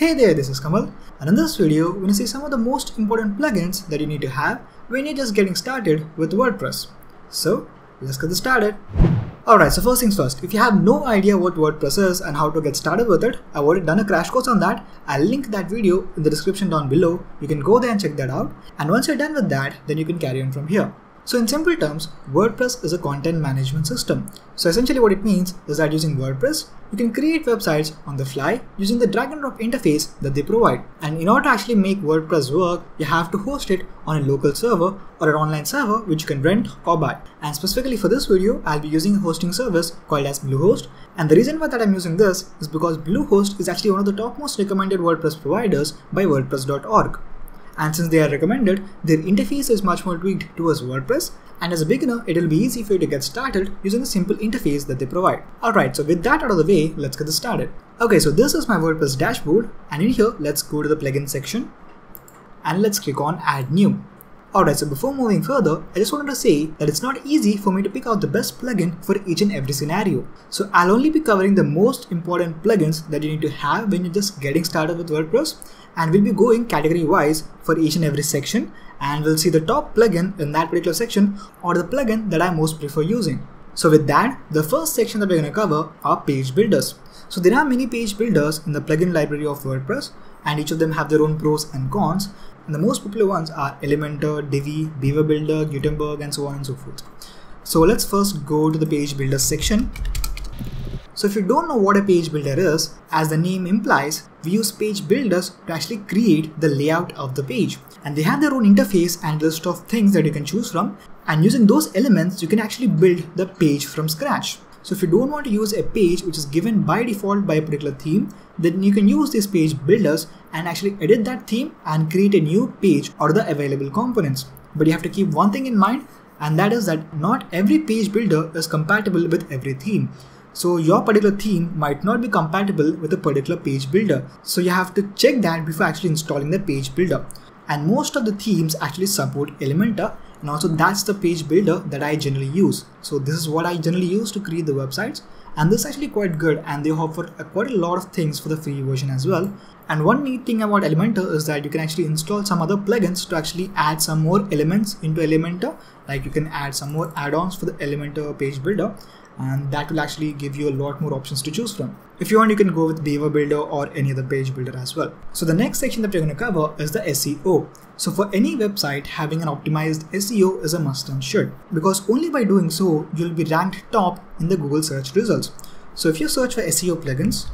Hey there, this is Kamal, and in this video, we're going to see some of the most important plugins that you need to have when you're just getting started with WordPress. So, let's get this started. Alright, so first things first, if you have no idea what WordPress is and how to get started with it, I've already done a crash course on that. I'll link that video in the description down below. You can go there and check that out. And once you're done with that, then you can carry on from here. So in simple terms, WordPress is a content management system. So essentially what it means is that using WordPress, you can create websites on the fly using the drag and drop interface that they provide. And in order to actually make WordPress work, you have to host it on a local server or an online server which you can rent or buy. And specifically for this video, I'll be using a hosting service called as Bluehost. And the reason why that I'm using this is because Bluehost is actually one of the top most recommended WordPress providers by WordPress.org and since they are recommended, their interface is much more tweaked towards WordPress and as a beginner, it will be easy for you to get started using the simple interface that they provide. Alright, so with that out of the way, let's get this started. Okay, so this is my WordPress dashboard and in here, let's go to the plugin section and let's click on add new. Alright, so before moving further, I just wanted to say that it's not easy for me to pick out the best plugin for each and every scenario. So I'll only be covering the most important plugins that you need to have when you're just getting started with WordPress and we'll be going category wise for each and every section and we'll see the top plugin in that particular section or the plugin that I most prefer using. So with that, the first section that we're going to cover are page builders. So there are many page builders in the plugin library of WordPress and each of them have their own pros and cons and the most popular ones are Elementor, Divi, Beaver Builder, Gutenberg and so on and so forth. So let's first go to the page builder section. So if you don't know what a page builder is, as the name implies, we use page builders to actually create the layout of the page. And they have their own interface and list of things that you can choose from. And using those elements, you can actually build the page from scratch. So if you don't want to use a page which is given by default by a particular theme, then you can use these page builders and actually edit that theme and create a new page or the available components. But you have to keep one thing in mind and that is that not every page builder is compatible with every theme. So your particular theme might not be compatible with a particular page builder. So you have to check that before actually installing the page builder. And most of the themes actually support Elementor and also that's the page builder that I generally use. So this is what I generally use to create the websites and this is actually quite good and they offer quite a lot of things for the free version as well. And one neat thing about Elementor is that you can actually install some other plugins to actually add some more elements into Elementor. Like you can add some more add-ons for the Elementor page builder and that will actually give you a lot more options to choose from. If you want, you can go with Beaver Builder or any other page builder as well. So the next section that we're going to cover is the SEO. So for any website, having an optimized SEO is a must and should because only by doing so, you'll be ranked top in the Google search results. So if you search for SEO plugins,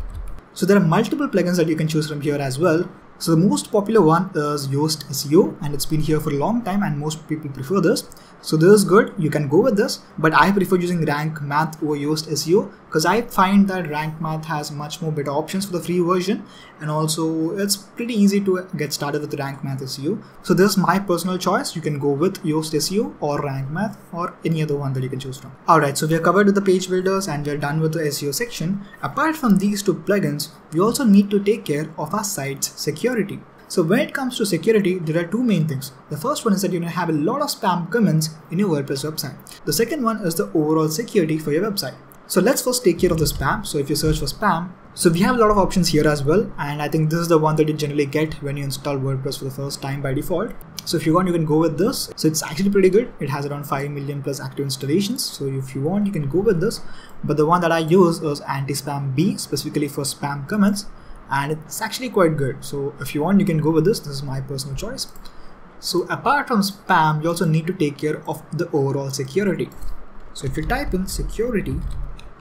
so there are multiple plugins that you can choose from here as well. So the most popular one is Yoast SEO and it's been here for a long time and most people prefer this. So this is good, you can go with this, but I prefer using Rank Math over Yoast SEO because I find that Rank Math has much more better options for the free version and also it's pretty easy to get started with Rank Math SEO. So this is my personal choice, you can go with Yoast SEO or Rank Math or any other one that you can choose from. Alright, so we are covered with the page builders and we're done with the SEO section. Apart from these two plugins, we also need to take care of our site's security. So when it comes to security, there are two main things. The first one is that you know have a lot of spam comments in your WordPress website. The second one is the overall security for your website. So let's first take care of the spam. So if you search for spam, so we have a lot of options here as well. And I think this is the one that you generally get when you install WordPress for the first time by default. So if you want, you can go with this. So it's actually pretty good. It has around 5 million plus active installations. So if you want, you can go with this. But the one that I use is Antispam Bee specifically for spam comments and it's actually quite good. So if you want, you can go with this. This is my personal choice. So apart from spam, you also need to take care of the overall security. So if you type in security,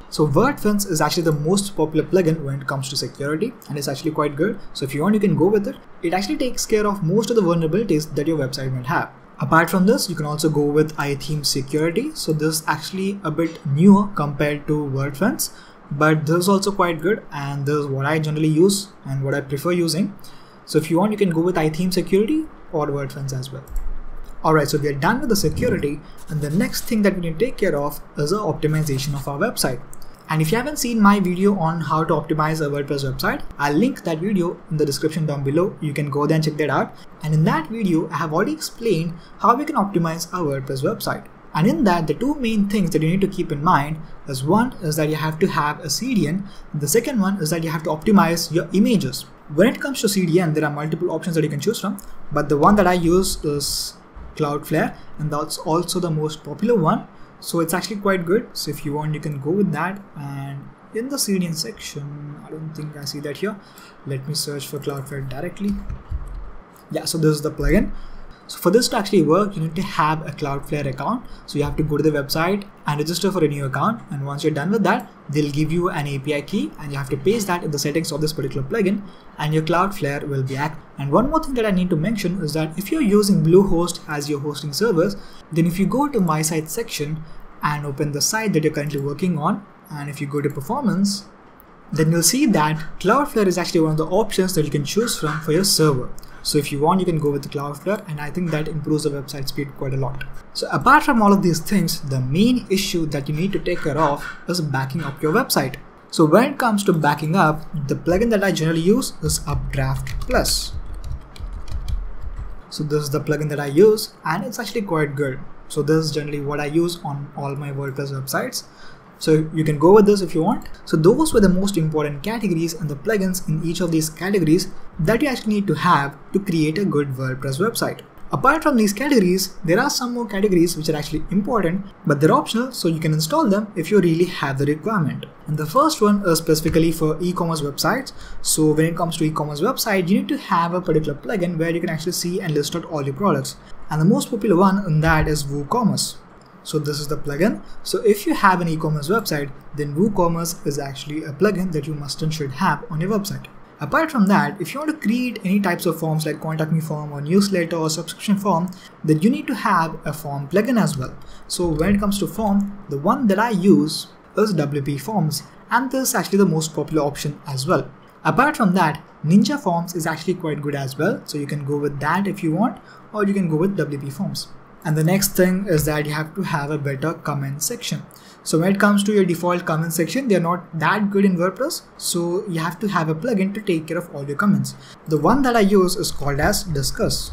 so WordFence is actually the most popular plugin when it comes to security and it's actually quite good. So if you want, you can go with it. It actually takes care of most of the vulnerabilities that your website might have. Apart from this, you can also go with iTheme security. So this is actually a bit newer compared to WordFence but this is also quite good and this is what I generally use and what I prefer using. So if you want, you can go with iTheme security or WordFence as well. Alright, so we are done with the security and the next thing that we need to take care of is the optimization of our website. And if you haven't seen my video on how to optimize a WordPress website, I'll link that video in the description down below. You can go there and check that out. And in that video, I have already explained how we can optimize our WordPress website. And in that, the two main things that you need to keep in mind is one is that you have to have a CDN. The second one is that you have to optimize your images. When it comes to CDN, there are multiple options that you can choose from, but the one that I use is Cloudflare, and that's also the most popular one. So it's actually quite good. So if you want, you can go with that. And in the CDN section, I don't think I see that here. Let me search for Cloudflare directly. Yeah, so this is the plugin. So for this to actually work, you need to have a Cloudflare account. So you have to go to the website and register for a new account. And once you're done with that, they'll give you an API key and you have to paste that in the settings of this particular plugin and your Cloudflare will be active. And one more thing that I need to mention is that if you're using Bluehost as your hosting service, then if you go to my site section and open the site that you're currently working on, and if you go to performance, then you'll see that Cloudflare is actually one of the options that you can choose from for your server. So if you want, you can go with the Cloudflare and I think that improves the website speed quite a lot. So apart from all of these things, the main issue that you need to take care of is backing up your website. So when it comes to backing up, the plugin that I generally use is Updraft Plus. So this is the plugin that I use and it's actually quite good. So this is generally what I use on all my WordPress websites. So you can go with this if you want. So those were the most important categories and the plugins in each of these categories that you actually need to have to create a good WordPress website. Apart from these categories, there are some more categories which are actually important, but they're optional so you can install them if you really have the requirement. And the first one is specifically for e-commerce websites. So when it comes to e-commerce website, you need to have a particular plugin where you can actually see and list out all your products. And the most popular one in that is WooCommerce. So this is the plugin. So if you have an e-commerce website, then WooCommerce is actually a plugin that you must and should have on your website. Apart from that, if you want to create any types of forms like contact me form or newsletter or subscription form, then you need to have a form plugin as well. So when it comes to form, the one that I use is WP Forms and this is actually the most popular option as well. Apart from that, Ninja Forms is actually quite good as well. So you can go with that if you want or you can go with WP Forms. And the next thing is that you have to have a better comment section. So when it comes to your default comment section, they're not that good in WordPress. So you have to have a plugin to take care of all your comments. The one that I use is called as Disqus.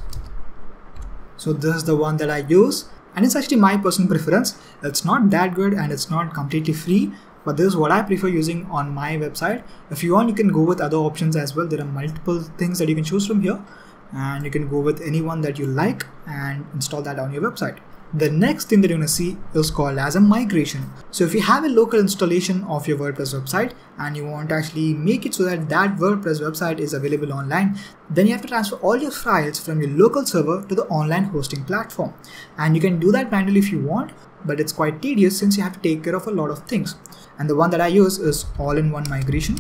So this is the one that I use and it's actually my personal preference. It's not that good and it's not completely free, but this is what I prefer using on my website. If you want, you can go with other options as well. There are multiple things that you can choose from here and you can go with anyone that you like and install that on your website. The next thing that you're going to see is called as a migration. So if you have a local installation of your WordPress website and you want to actually make it so that that WordPress website is available online, then you have to transfer all your files from your local server to the online hosting platform. And you can do that manually if you want, but it's quite tedious since you have to take care of a lot of things. And the one that I use is all-in-one migration.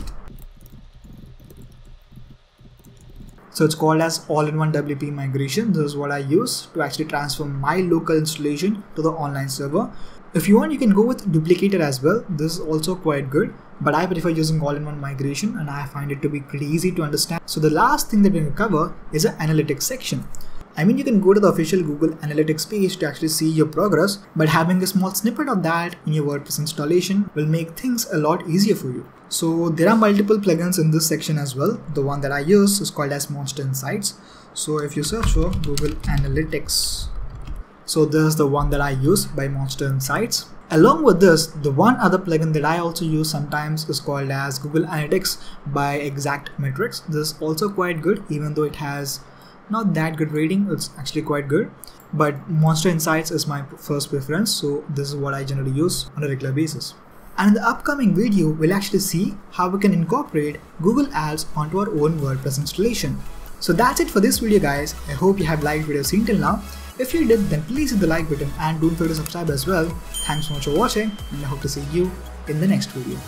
So it's called as all-in-one WP migration. This is what I use to actually transfer my local installation to the online server. If you want, you can go with duplicator as well. This is also quite good, but I prefer using all-in-one migration and I find it to be pretty easy to understand. So the last thing that we're going to cover is an analytics section. I mean, you can go to the official Google Analytics page to actually see your progress, but having a small snippet of that in your WordPress installation will make things a lot easier for you. So there are multiple plugins in this section as well. The one that I use is called as Monster Insights. So if you search for Google Analytics, so this is the one that I use by Monster Insights. Along with this, the one other plugin that I also use sometimes is called as Google Analytics by Exact Metrics. This is also quite good even though it has not that good rating it's actually quite good. But monster insights is my first preference so this is what i generally use on a regular basis. And in the upcoming video we'll actually see how we can incorporate google ads onto our own wordpress installation. So that's it for this video guys. I hope you have liked video seen till now. If you did then please hit the like button and don't forget to subscribe as well. Thanks so much for watching and i hope to see you in the next video